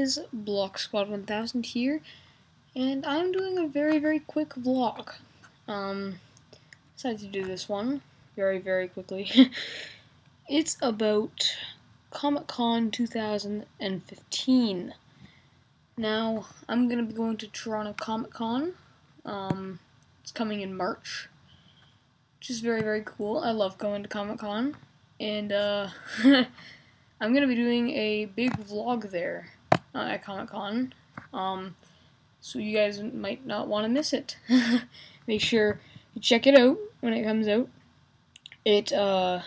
guys, Block Squad 1000 here, and I'm doing a very, very quick vlog. Um, decided to do this one very, very quickly. it's about Comic Con 2015. Now, I'm to be going to Toronto Comic Con. Um, it's coming in March, which is very, very cool. I love going to Comic Con, and, uh, I'm going to be doing a big vlog there uh, at Comic Con. Um, so you guys might not want to miss it. Make sure you check it out when it comes out. It, uh,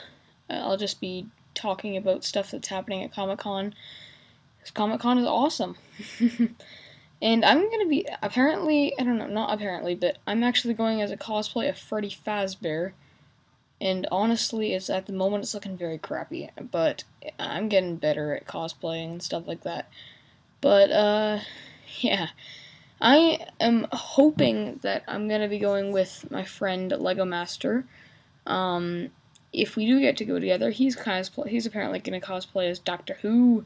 I'll just be talking about stuff that's happening at Comic Con. Comic Con is awesome. and I'm gonna be, apparently, I don't know, not apparently, but I'm actually going as a cosplay of Freddy Fazbear and honestly, it's at the moment it's looking very crappy. But I'm getting better at cosplaying and stuff like that. But uh, yeah, I am hoping that I'm gonna be going with my friend Lego Master. Um, if we do get to go together, he's cosplay. He's apparently gonna cosplay as Doctor Who.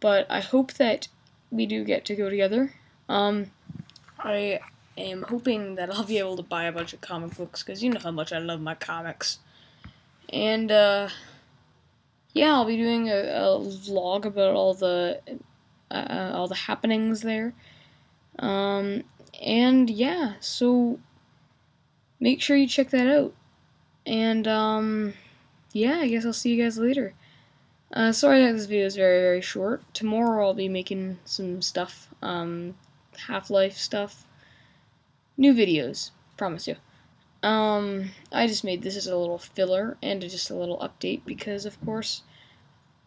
But I hope that we do get to go together. Um, I am hoping that I'll be able to buy a bunch of comic books because you know how much I love my comics. And uh, yeah, I'll be doing a, a vlog about all the uh, all the happenings there. Um, and yeah, so make sure you check that out. And um, yeah, I guess I'll see you guys later. Uh, sorry that this video is very, very short. Tomorrow I'll be making some stuff, um, Half-Life stuff, new videos, promise you. Um, I just made this as a little filler and just a little update because, of course,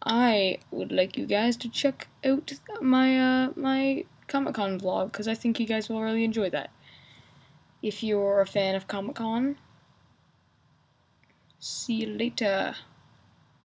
I would like you guys to check out my uh, my Comic Con vlog because I think you guys will really enjoy that. If you're a fan of Comic Con, see you later.